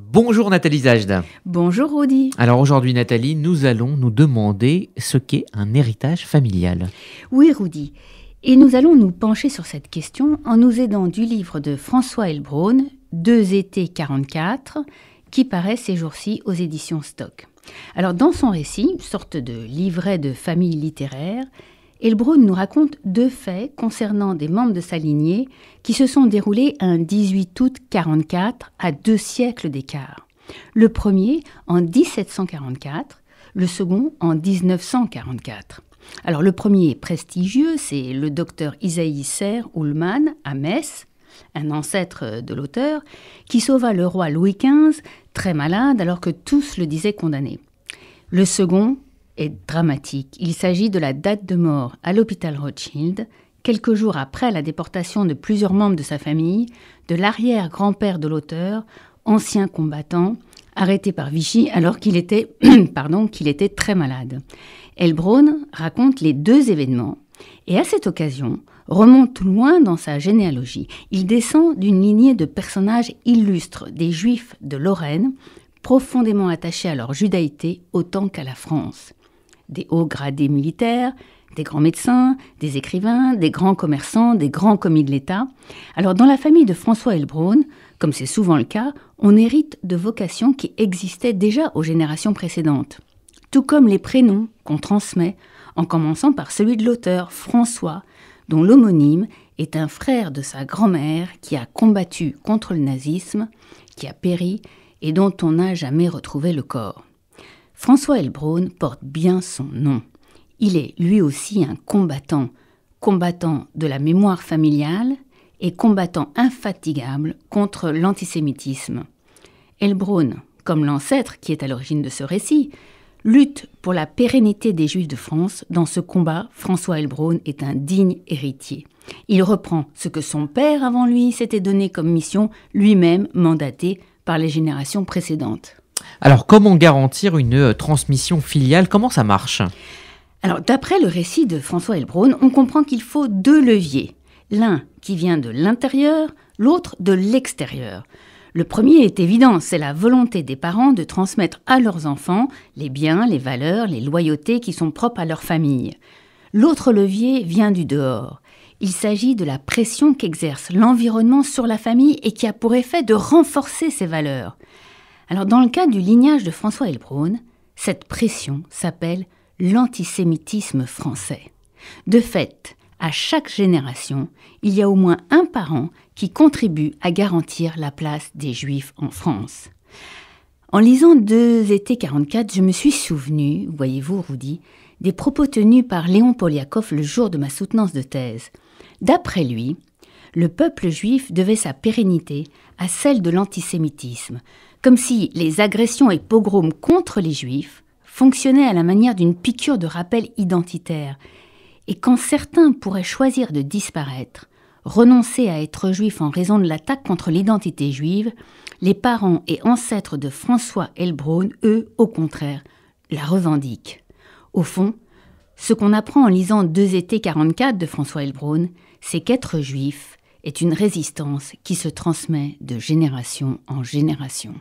Bonjour Nathalie Zajda. Bonjour Rodi. Alors aujourd'hui Nathalie, nous allons nous demander ce qu'est un héritage familial. Oui Rudi. Et nous allons nous pencher sur cette question en nous aidant du livre de François Elbron, Deux étés 44, qui paraît ces jours-ci aux éditions Stock. Alors dans son récit, sorte de livret de famille littéraire, Elbron nous raconte deux faits concernant des membres de sa lignée qui se sont déroulés un 18 août 44 à deux siècles d'écart. Le premier en 1744, le second en 1944. Alors le premier est prestigieux, c'est le docteur Isaïe Serre Ullmann à Metz, un ancêtre de l'auteur, qui sauva le roi Louis XV, très malade alors que tous le disaient condamné. Le second dramatique. Il s'agit de la date de mort à l'hôpital Rothschild, quelques jours après la déportation de plusieurs membres de sa famille, de l'arrière-grand-père de l'auteur, ancien combattant, arrêté par Vichy alors qu'il était, pardon, qu'il était très malade. Elbron raconte les deux événements et à cette occasion remonte loin dans sa généalogie. Il descend d'une lignée de personnages illustres des Juifs de Lorraine, profondément attachés à leur judaïté autant qu'à la France des hauts gradés militaires, des grands médecins, des écrivains, des grands commerçants, des grands commis de l'État. Alors dans la famille de François Elbron, comme c'est souvent le cas, on hérite de vocations qui existaient déjà aux générations précédentes. Tout comme les prénoms qu'on transmet, en commençant par celui de l'auteur, François, dont l'homonyme est un frère de sa grand-mère qui a combattu contre le nazisme, qui a péri et dont on n'a jamais retrouvé le corps. François Elbron porte bien son nom. Il est lui aussi un combattant, combattant de la mémoire familiale et combattant infatigable contre l'antisémitisme. Elbron, comme l'ancêtre qui est à l'origine de ce récit, lutte pour la pérennité des Juifs de France. Dans ce combat, François Elbron est un digne héritier. Il reprend ce que son père avant lui s'était donné comme mission, lui-même mandaté par les générations précédentes. Alors, comment garantir une euh, transmission filiale? Comment ça marche? Alors, d'après le récit de François Elbron, on comprend qu'il faut deux leviers. L'un qui vient de l'intérieur, l'autre de l'extérieur. Le premier est évident, c'est la volonté des parents de transmettre à leurs enfants les biens, les valeurs, les loyautés qui sont propres à leur famille. L'autre levier vient du dehors. Il s'agit de la pression qu'exerce l'environnement sur la famille et qui a pour effet de renforcer ces valeurs. Alors dans le cas du lignage de François Elbron, cette pression s'appelle l'antisémitisme français. De fait, à chaque génération, il y a au moins un parent qui contribue à garantir la place des Juifs en France. En lisant deux étés 44, je me suis souvenu, voyez-vous, Rudy, des propos tenus par Léon Poliakov le jour de ma soutenance de thèse. D'après lui, le peuple juif devait sa pérennité à celle de l'antisémitisme, comme si les agressions et pogroms contre les juifs fonctionnaient à la manière d'une piqûre de rappel identitaire, et quand certains pourraient choisir de disparaître, renoncer à être juifs en raison de l'attaque contre l'identité juive, les parents et ancêtres de François Elbron, eux, au contraire, la revendiquent. Au fond, ce qu'on apprend en lisant Deux étés 44 de François Elbron, c'est qu'être juif est une résistance qui se transmet de génération en génération.